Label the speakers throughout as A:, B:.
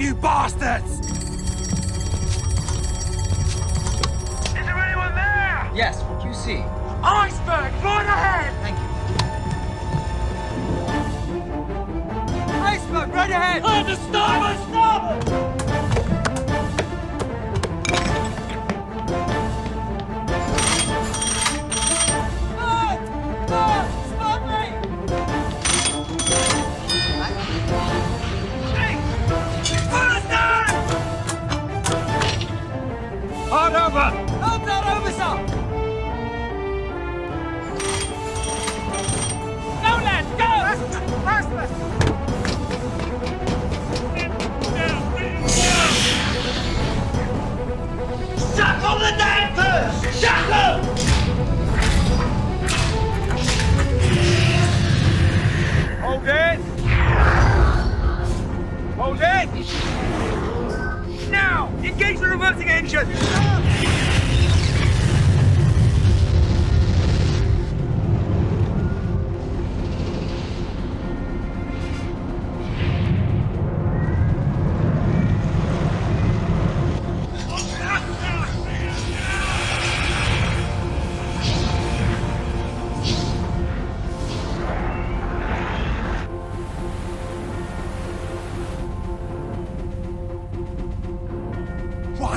A: Pick up, you bastards!
B: Is there anyone there?
C: Yes, what do you see?
A: Iceberg, right ahead!
C: Thank you.
A: Iceberg, right ahead! On the
B: reversing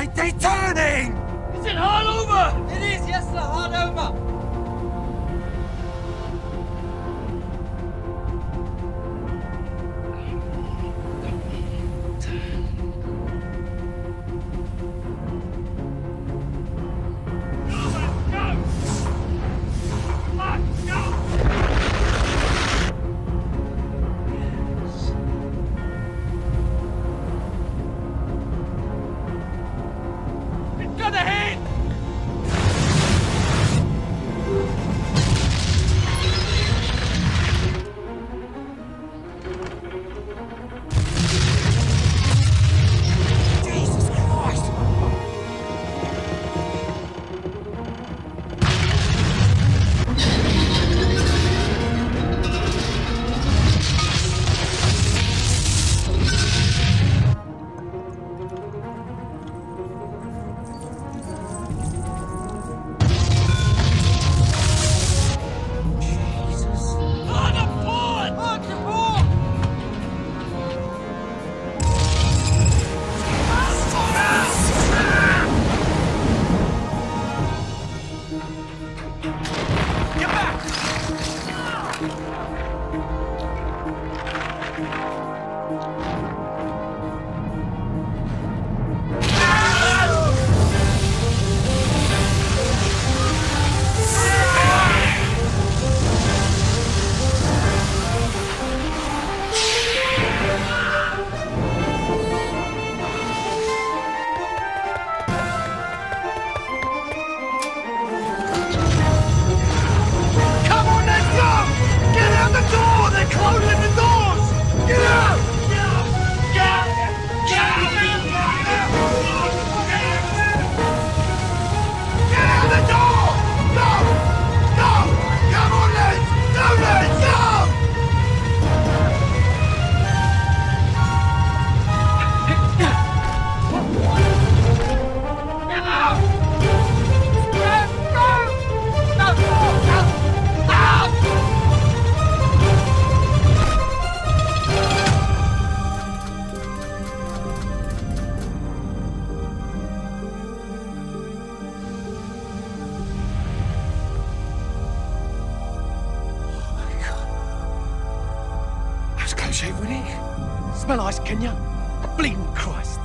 B: engine!
A: Why they turning?
B: Is it hard over?
C: It is, yes, sir, hard over.
B: I got ahead!
A: Jesus Shave, it? Smell ice, can you? Bleeding Christ.